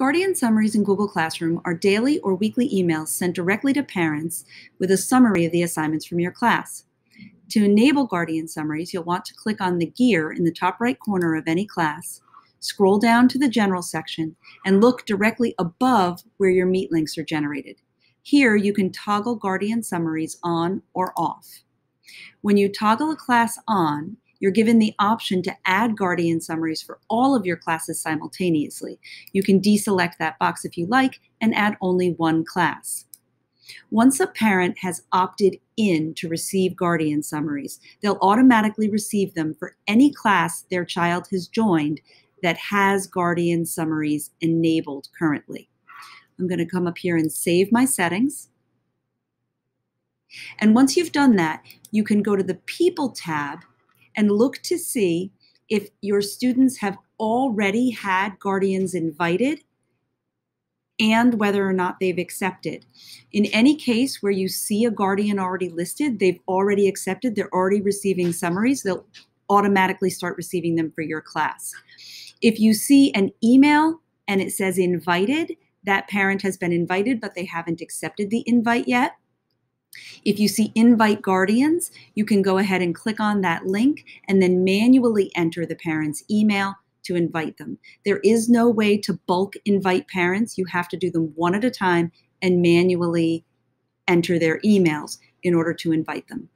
Guardian summaries in Google Classroom are daily or weekly emails sent directly to parents with a summary of the assignments from your class. To enable Guardian summaries, you'll want to click on the gear in the top right corner of any class, scroll down to the General section, and look directly above where your Meet links are generated. Here, you can toggle Guardian summaries on or off. When you toggle a class on, you're given the option to add Guardian summaries for all of your classes simultaneously. You can deselect that box if you like and add only one class. Once a parent has opted in to receive Guardian summaries, they'll automatically receive them for any class their child has joined that has Guardian summaries enabled currently. I'm going to come up here and save my settings. And once you've done that, you can go to the People tab and look to see if your students have already had guardians invited and whether or not they've accepted. In any case where you see a guardian already listed, they've already accepted, they're already receiving summaries, they'll automatically start receiving them for your class. If you see an email and it says invited, that parent has been invited, but they haven't accepted the invite yet. If you see invite guardians, you can go ahead and click on that link and then manually enter the parent's email to invite them. There is no way to bulk invite parents. You have to do them one at a time and manually enter their emails in order to invite them.